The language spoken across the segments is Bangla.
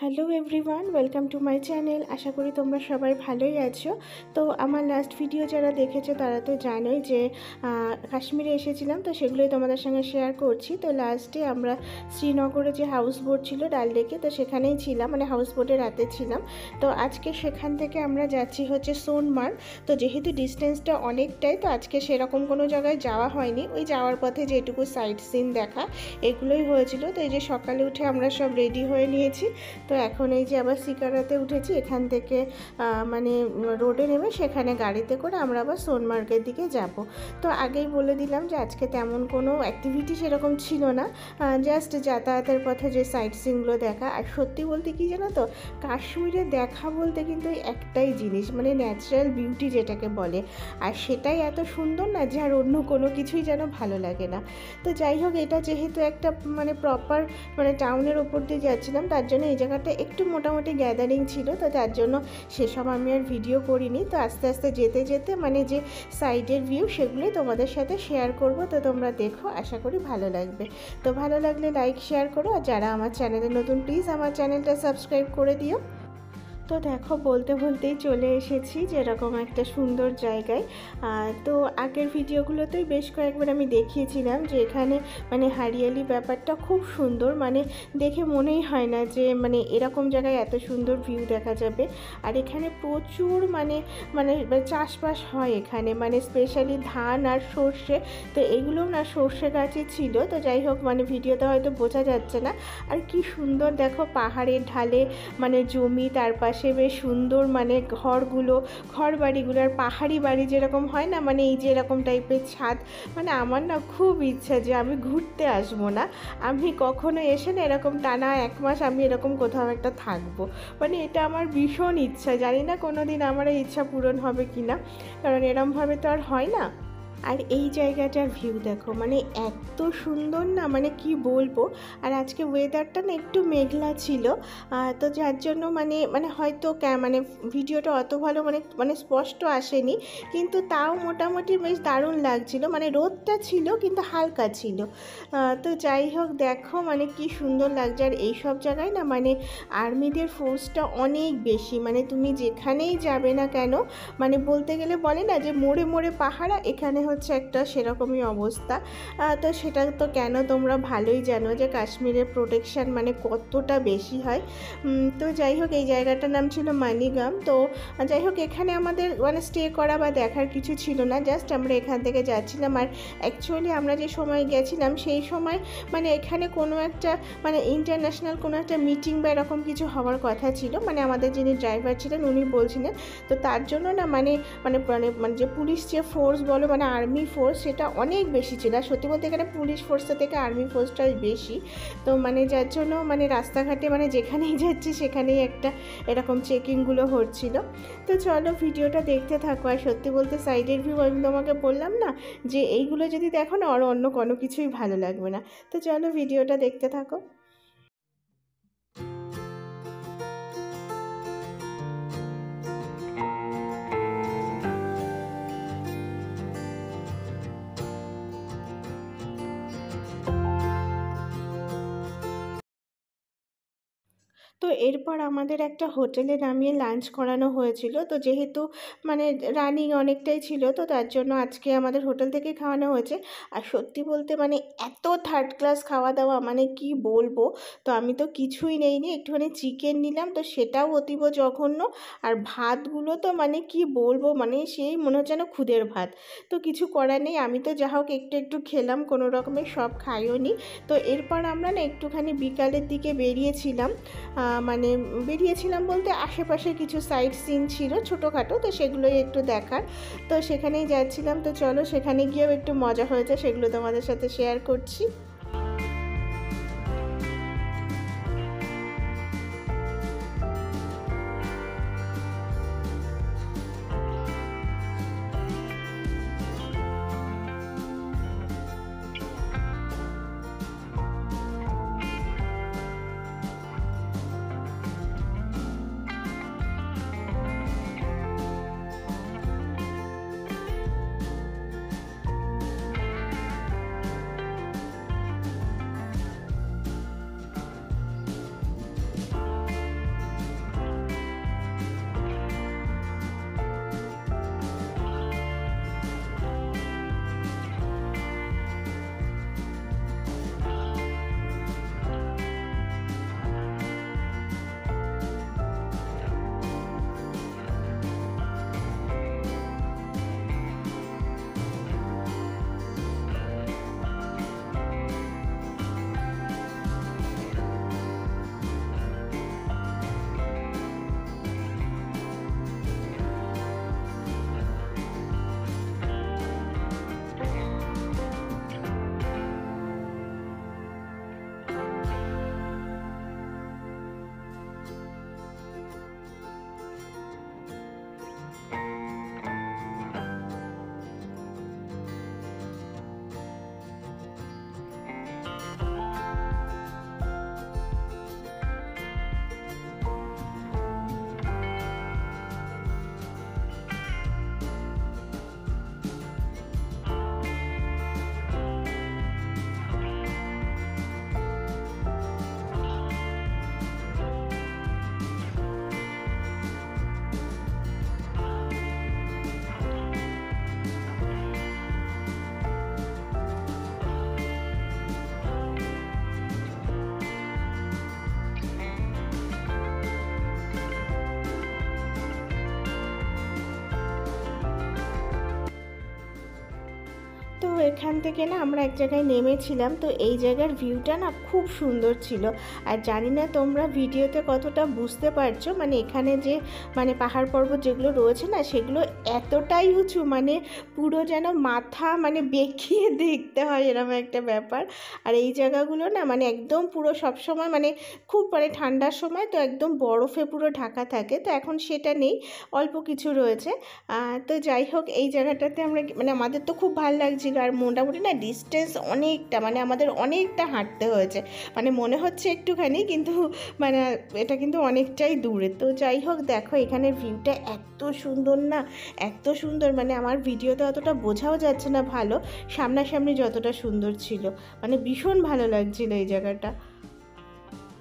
Hello everyone, welcome to my channel. আশা করি তোমরা সবাই ভালোই আছো। তো আমার লাস্ট ভিডিও যারা দেখেছে, তারা তো জানোই যে কাশ্মীরে এসেছিলাম, তো সেগুলোই তোমাদের সঙ্গে শেয়ার করছি। তো লাস্টে আমরা শ্রীনগরে যে হাউস বোট ছিল, ডাল লেকে, তো সেখানেই ছিলাম মানে হাউস বোটে রাতে ছিলাম। তো আজকে সেখান থেকে আমরা যাচ্ছি হচ্ছে সোনমার্গ। তো যেহেতু ডিস্টেন্সটা অনেকটাই, তো আজকে সেরকম কোনো জায়গায় যাওয়া হয়নি। ওই যাওয়ার পথে যেটুকু সাইট সিন দেখা, এগুলোই হয়েছিল। তো এই যে সকালে উঠে আমরা সব রেডি হয়ে নিয়েছি। তো এখন এই যে আবার সিকারাতে উঠেছি, এখান থেকে মানে রোডে নেমে সেখানে গাড়িতে করে আমরা আবার সোনমার্গের দিকে যাব। তো আগেই বলে দিলাম যে আজকে তেমন কোনো অ্যাক্টিভিটি সেরকম ছিল না। জাস্ট যাতায়াতের পথে যে সাইট সিনগুলো দেখা। আর সত্যি বলতে কি জানো তো, কাশ্মীরে দেখা বলতে কিন্তু একটাই জিনিস মানে ন্যাচারাল বিউটি যেটাকে বলে। আর সেটাই এত সুন্দর না যে আর অন্য কোনো কিছুই যেন ভালো লাগে না। তো যাই হোক, এটা যেহেতু একটা মানে প্রপার মানে টাউনের ওপর দিয়ে যাচ্ছিলাম, তার জন্য এই জায়গা জায়গাটা একটু মোটামুটি গ্যাদারিং ছিল, তো তার জন্য সেসব আমি আর ভিডিও করিনি। তো আস্তে আস্তে যেতে যেতে মানে যে সাইডের ভিউ সেগুলোই তোমাদের সাথে শেয়ার করব। তো তোমরা দেখো, আশা করি ভালো লাগবে। তো ভালো লাগলে লাইক শেয়ার করো। আর যারা আমার চ্যানেলে নতুন প্লিজ আমার চ্যানেলটা সাবস্ক্রাইব করে দিও। তো দেখো, বলতে বলতেই চলে এসেছি যেরকম একটা সুন্দর জায়গায়। তো আগের ভিডিওগুলোতেই বেশ কয়েকবার আমি দেখিয়েছিলাম যে এখানে মানে হারিয়ালি ব্যাপারটা খুব সুন্দর। মানে দেখে মনেই হয় না যে মানে এরকম জায়গায় এত সুন্দর ভিউ দেখা যাবে। আর এখানে প্রচুর মানে মানে চাষবাস হয় এখানে। মানে স্পেশালি ধান আর সর্ষে। তো এগুলোও না সর্ষে গাছে ছিল। তো যাই হোক মানে ভিডিওতে হয়তো বোঝা যাচ্ছে না। আর কি সুন্দর দেখো পাহাড়ের ঢালে মানে জমি তার পাশে বেশ সুন্দর মানে ঘরগুলো ঘর বাড়িগুলো আর পাহাড়ি বাড়ি যেরকম হয় না মানে এই যে এরকম টাইপের ছাদ মানে আমার না খুব ইচ্ছা যে আমি ঘুরতে আসব না। আমি কখনো এসে না এরকম টানা এক মাস আমি এরকম কোথাও একটা থাকব। মানে এটা আমার ভীষণ ইচ্ছা, জানি না কোনো দিন আমার এই ইচ্ছা পূরণ হবে কি না কারণ এরমভাবে তো আর হয় না। আর এই জায়গাটার ভিউ দেখো মানে এত সুন্দর না মানে কি বলব? আর আজকে ওয়েদারটা না একটু মেঘলা ছিল তো যার জন্য মানে মানে হয়তো মানে ভিডিওটা অত ভালো মানে মানে স্পষ্ট আসেনি, কিন্তু তাও মোটামুটি বেশ দারুণ লাগছিল। মানে রোদটা ছিল, কিন্তু হালকা ছিল। তো যাই হোক, দেখো মানে কি সুন্দর লাগছে। আর এইসব জায়গায় না মানে আর্মিদের ফোর্সটা অনেক বেশি মানে তুমি যেখানেই যাবে না কেন মানে বলতে গেলে বলে না যে মোড়ে মোড়ে পাহাড়া এখানে হচ্ছে একটা সেরকমই অবস্থা। তো সেটা তো কেন তোমরা ভালোই জানো যে কাশ্মীরের প্রোটেকশান মানে কতটা বেশি হয়। তো যাই হোক, এই জায়গাটার নাম ছিল মানিগাম। তো যাই হোক, এখানে আমাদের মানে স্টে করা বা দেখার কিছু ছিল না। জাস্ট আমরা এখান থেকে যাচ্ছিলাম আর অ্যাকচুয়ালি আমরা যে সময় গেছিলাম সেই সময় মানে এখানে কোনো একটা মানে ইন্টারন্যাশনাল কোনো একটা মিটিং বা এরকম কিছু হওয়ার কথা ছিল। মানে আমাদের যিনি ড্রাইভার ছিলেন, উনি বলছিলেন, তো তার জন্য না মানে মানে মানে যে পুলিশ যে ফোর্স বলো মানে আর্মি ফোর্স সেটা অনেক বেশি ছিল। আর সত্যি বলতে এখানে পুলিশ ফোর্সটা থেকে আর্মি ফোর্সটাই বেশি। তো মানে যার জন্য মানে রাস্তাঘাটে মানে যেখানেই যাচ্ছি সেখানেই একটা এরকম চেকিংগুলো হচ্ছিল। তো চলো ভিডিওটা দেখতে থাকো। আর সত্যি বলতে সাইডের ভিউ আমি তোমাকে বললাম না যে এইগুলো যদি দেখো না, আর অন্য কোনো কিছুই ভালো লাগবে না। তো চলো ভিডিওটা দেখতে থাকো। এরপর আমাদের একটা হোটেলে নামিয়ে লাঞ্চ করানো হয়েছিল। তো যেহেতু মানে রানিং অনেকটাই ছিল, তো তার জন্য আজকে আমাদের হোটেল থেকে খাওয়ানো হয়েছে। আর সত্যি বলতে মানে এত থার্ড ক্লাস খাওয়া দাওয়া মানে কি বলব? তো আমি তো কিছুই নেইনি, একটুখানি চিকেন নিলাম। তো সেটাও অতীব জঘন্য। আর ভাতগুলো তো মানে কি বলব? মানে সেই মনে হচ্ছে না খুদের ভাত। তো কিছু করার নেই, আমি তো যা হোক একটু একটু খেলাম, কোনো রকমের সব খাইও নি তো এরপর আমরা না একটুখানি বিকালের দিকে বেরিয়েছিলাম। মানে বেরিয়েছিলাম বলতে আশেপাশে কিছু সাইট সিন ছিল ছোটোখাটো, তো সেগুলোই একটু দেখার। তো সেখানেই যাচ্ছিলাম, তো চলো সেখানে গিয়েও একটু মজা হয়েছে, সেগুলো তোমাদের সাথে শেয়ার করছি। এখান থেকে না আমরা এক জায়গায় নেমেছিলাম, তো এই জায়গার ভিউটা না খুব সুন্দর ছিল। আর জানি না তোমরা ভিডিওতে কতটা বুঝতে পারছ মানে এখানে যে মানে পাহাড় পর্বত যেগুলো রয়েছে না, সেগুলো এতটাই উঁচু মানে পুরো যেন মাথা মানে বেঁকিয়ে দেখতে হয় এরকম একটা ব্যাপার। আর এই জায়গাগুলো না মানে একদম পুরো সবসময় মানে খুব মানে ঠান্ডার সময়, তো একদম বরফে পুরো ঢাকা থাকে, তো এখন সেটা নেই, অল্প কিছু রয়েছে। তো যাই হোক, এই জায়গাটাতে আমরা মানে আমাদের তো খুব ভালো লাগছিল আর মোটামুটি না ডিস্টেন্স অনেকটা মানে আমাদের অনেকটা হাঁটতে হয়েছে। মানে মনে হচ্ছে একটুখানি, কিন্তু মানে এটা কিন্তু অনেকটাই দূরে। তো যাই হোক, দেখো এখানে ভিউটা এত সুন্দর না, এত সুন্দর। মানে আমার ভিডিওতে অতটা বোঝাও যাচ্ছে না ভালো, সামনাসামনি যতটা সুন্দর ছিল। মানে ভীষণ ভালো লাগছিল এই জায়গাটা।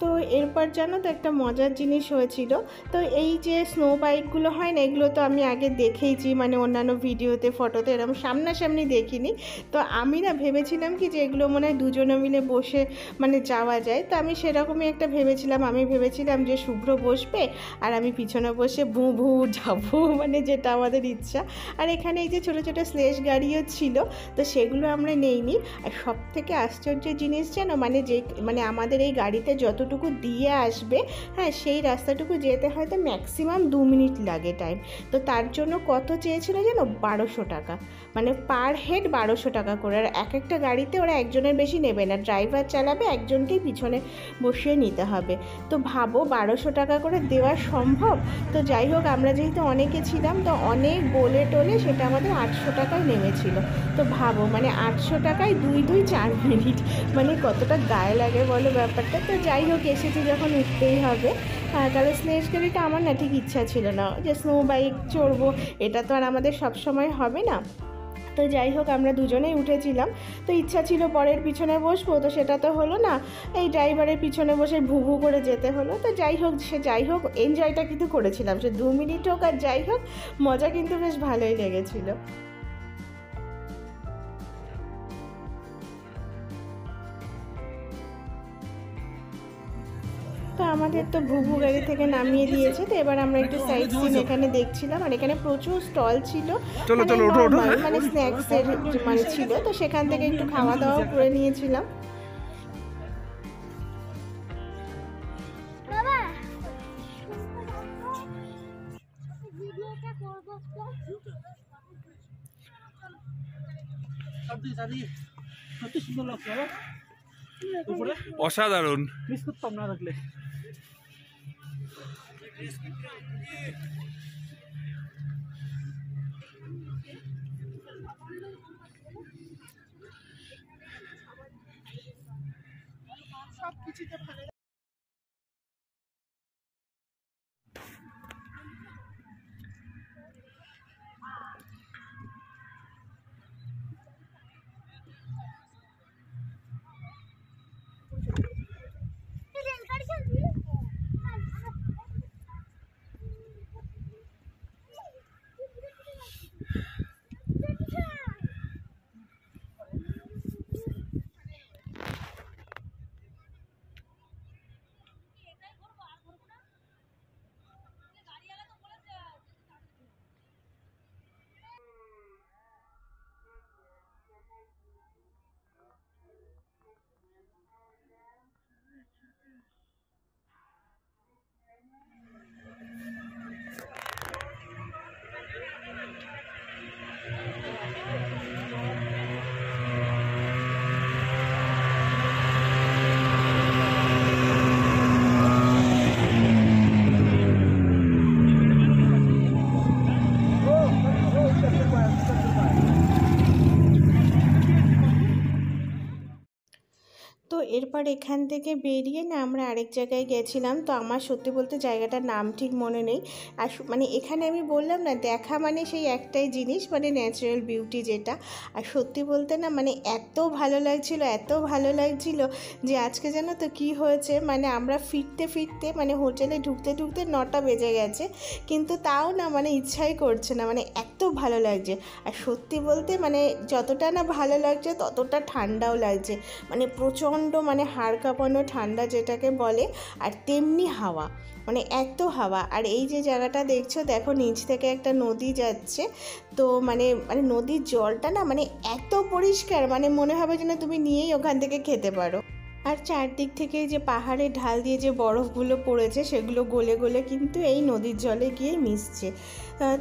তো এরপর জানো তো একটা মজার জিনিস হয়েছিল। তো এই যে স্নো বাইকগুলো হয় না, এগুলো তো আমি আগে দেখেইছি মানে অন্যান্য ভিডিওতে ফটোতে এরকম সামনাসামনি দেখিনি। তো আমি না ভেবেছিলাম কি যে এগুলো মনে হয় দুজনে মিলে বসে মানে যাওয়া যায়। তো আমি সেরকমই একটা ভেবেছিলাম। আমি ভেবেছিলাম যে শুভ্র বসবে আর আমি পিছনে বসে ভু ভু যাব মানে যেটা আমাদের ইচ্ছা। আর এখানে এই যে ছোটো ছোটো স্লেশ গাড়িও ছিল, তো সেগুলো আমরা নেইনি। আর সব থেকে আশ্চর্য জিনিস যেন মানে যে মানে আমাদের এই গাড়িতে যত যতটুকু দিয়ে আসবে হ্যাঁ সেই রাস্তাটুকু যেতে হয়তো ম্যাক্সিমাম দু মিনিট লাগে টাইম তো তার জন্য কত চেয়েছিল যেন বারোশো টাকা। মানে পার হেড বারোশো টাকা করে। আর এক একটা গাড়িতে ওরা একজনের বেশি নেবে না। ড্রাইভার চালাবে, একজনকেই পিছনে বসিয়ে নিতে হবে। তো ভাবো, বারোশো টাকা করে দেওয়া সম্ভব? তো যাই হোক, আমরা যেহেতু অনেকে ছিলাম, তো অনেক বলে টোলে সেটা আমাদের আটশো টাকায় নেমেছিল। তো ভাবো মানে আটশো টাকায় দুই দুই চার মিনিট। মানে কতটা গায়ে লাগে বলো ব্যাপারটা। তো যাই হোক এসেছি যখন উঠতেই হবে। তাহলে স্নেচ গাড়িটা আমার না ঠিক ইচ্ছা ছিল না। যে স্নো বাইক চড়বো, এটা তো আর আমাদের সব সময় হবে না। তো যাই হোক, আমরা দুজনেই উঠেছিলাম। তো ইচ্ছা ছিল পরের পিছনে বসবো, তো সেটা তো হলো না। এই ড্রাইভারের পিছনে বসে ভু ভু করে যেতে হলো। তো যাই হোক, সে যাই হোক এনজয়টা কিন্তু করেছিলাম। সে দু মিনিট হোক আর যাই হোক, মজা কিন্তু বেশ ভালোই লেগেছিলো। তো আমাদের তো ভুভু গাড়ি থেকে নামিয়ে দিয়েছে তো এবার আমরা একটু সাইড সিন এখানে দেখছিলাম আর এখানে প্রচুর স্টল ছিল। চলো চলো ওঠো ওঠো। মানে স্ন্যাক্সের মানে ছিল তো সেখান থেকে একটু খাওয়া দাওয়া করে নিয়েছিলাম। অসাধারণ। মিস করতাম না রাখলে সব কিছুতে ভালো এরপর এখান থেকে বেরিয়ে না আমরা আরেক জায়গায় গেছিলাম। তো আমার সত্যি বলতে জায়গাটার নাম ঠিক মনে নেই। আর মানে এখানে আমি বললাম না, দেখা মানে সেই একটাই জিনিস মানে ন্যাচারাল বিউটি যেটা। আর সত্যি বলতে না মানে এত ভালো লাগছিল, এত ভালো লাগছিল যে আজকে যেন তো কি হয়েছে? মানে আমরা ফিরতে ফিরতে মানে হোটেলে ঢুকতে ঢুকতে নটা বেজে গেছে, কিন্তু তাও না মানে ইচ্ছাই করছে না মানে এত ভালো লাগছে। আর সত্যি বলতে মানে যতটা না ভালো লাগছে, ততটা ঠান্ডাও লাগছে। মানে প্রচণ্ড মানে হাড় কাঁপানো ঠান্ডা যেটাকে বলে, আর তেমনি হাওয়া। মানে এত হাওয়া। আর এই যে জায়গাটা দেখছ, দেখো নিচ থেকে একটা নদী যাচ্ছে। তো মানে মানে নদীর জলটা না মানে এত পরিষ্কার মানে মনে হবে যেন তুমি নিয়েই ওখান থেকে খেতে পারো। আর চারদিক থেকে যে পাহাড়ের ঢাল দিয়ে যে বরফগুলো পড়েছে, সেগুলো গলে গলে কিন্তু এই নদীর জলে গিয়ে মিশছে।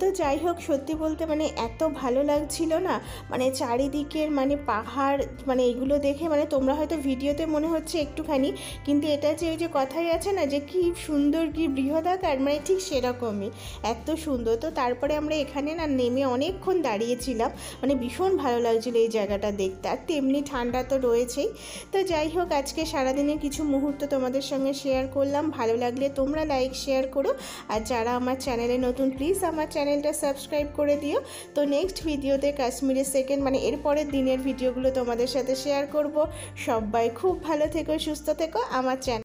তো যাই হোক, সত্যি বলতে মানে এত ভালো লাগছিল না। মানে চারিদিকের মানে পাহাড় মানে এগুলো দেখে মানে তোমরা হয়তো ভিডিওতে মনে হচ্ছে একটুখানি, কিন্তু এটা যে ওই যে কথাই আছে না যে কি সুন্দর, কি বৃহদাকার মানে ঠিক সেরকমই। এত সুন্দর। তো তারপরে আমরা এখানে না নেমে অনেকক্ষণ দাঁড়িয়েছিলাম। মানে ভীষণ ভালো লাগছিল এই জায়গাটা দেখতে। আর তেমনি ঠান্ডা তো রয়েছেই। তো যাই হোক আজকে সারাদিনের কিছু মুহূর্ত তোমাদের সঙ্গে শেয়ার করলাম। ভালো লাগলে তোমরা লাইক শেয়ার করো। আর যারা আমার চ্যানেলে নতুন প্লিজ আমার চ্যানেলটা সাবস্ক্রাইব করে দিও। তো নেক্সট ভিডিওতে কাশ্মীরের সেকেন্ড মানে এরপরের দিনের ভিডিওগুলো তোমাদের সাথে শেয়ার করব। সবাই খুব ভালো থেকো, সুস্থ থেকো। আমার চ্যানেল